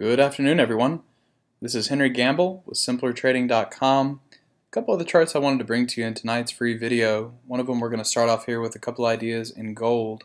Good afternoon, everyone. This is Henry Gambell with SimplerTrading.com. A couple of the charts I wanted to bring to you in tonight's free video. One of them we're going to start off here with a couple ideas in gold.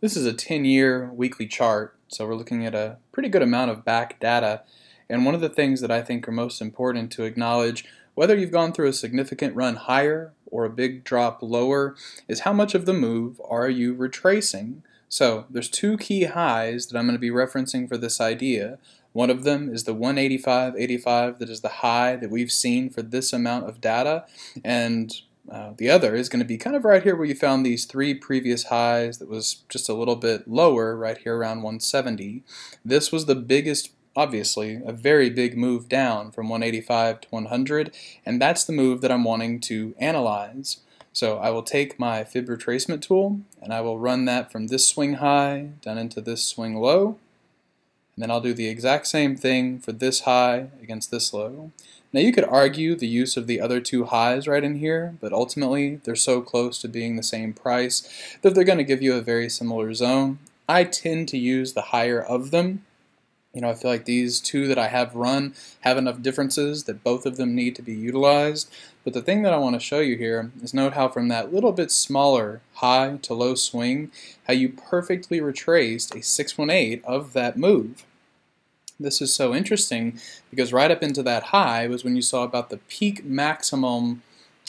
This is a 10-year weekly chart, so we're looking at a pretty good amount of back data. And one of the things that I think are most important to acknowledge, whether you've gone through a significant run higher or a big drop lower, is how much of the move are you retracing? So there's two key highs that I'm going to be referencing for this idea. One of them is the 185.85 that is the high that we've seen for this amount of data and uh, the other is going to be kind of right here where you found these three previous highs that was just a little bit lower right here around 170. This was the biggest obviously a very big move down from 185 to 100 and that's the move that I'm wanting to analyze. So I will take my fib retracement tool and I will run that from this swing high down into this swing low and then I'll do the exact same thing for this high against this low. Now you could argue the use of the other two highs right in here, but ultimately they're so close to being the same price that they're going to give you a very similar zone. I tend to use the higher of them you know, I feel like these two that I have run have enough differences that both of them need to be utilized. But the thing that I want to show you here is note how from that little bit smaller high to low swing, how you perfectly retraced a 618 of that move. This is so interesting because right up into that high was when you saw about the peak maximum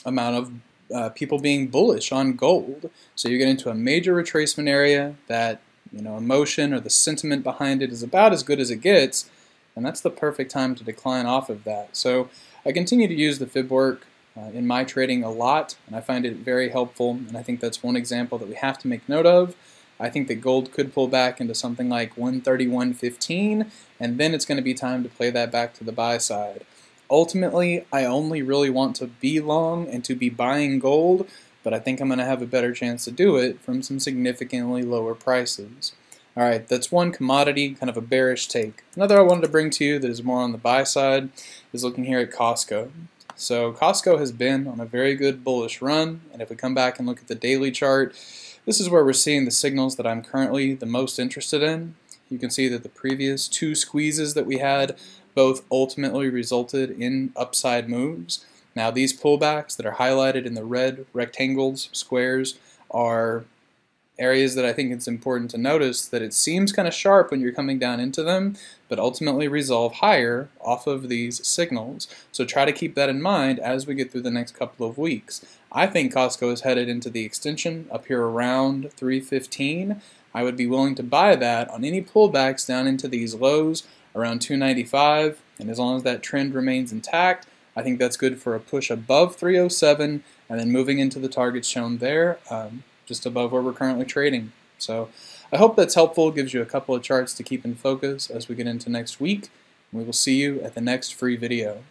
amount of uh, people being bullish on gold. So you get into a major retracement area that you know, emotion or the sentiment behind it is about as good as it gets, and that's the perfect time to decline off of that. So I continue to use the fib work uh, in my trading a lot, and I find it very helpful, and I think that's one example that we have to make note of. I think that gold could pull back into something like 131.15, and then it's going to be time to play that back to the buy side. Ultimately, I only really want to be long and to be buying gold but I think I'm going to have a better chance to do it from some significantly lower prices. Alright, that's one commodity, kind of a bearish take. Another I wanted to bring to you that is more on the buy side is looking here at Costco. So Costco has been on a very good bullish run, and if we come back and look at the daily chart, this is where we're seeing the signals that I'm currently the most interested in. You can see that the previous two squeezes that we had both ultimately resulted in upside moves. Now these pullbacks that are highlighted in the red rectangles, squares, are areas that I think it's important to notice that it seems kind of sharp when you're coming down into them, but ultimately resolve higher off of these signals. So try to keep that in mind as we get through the next couple of weeks. I think Costco is headed into the extension up here around 315. I would be willing to buy that on any pullbacks down into these lows around 295, and as long as that trend remains intact, I think that's good for a push above 307 and then moving into the targets shown there, um, just above where we're currently trading. So I hope that's helpful, gives you a couple of charts to keep in focus as we get into next week. We will see you at the next free video.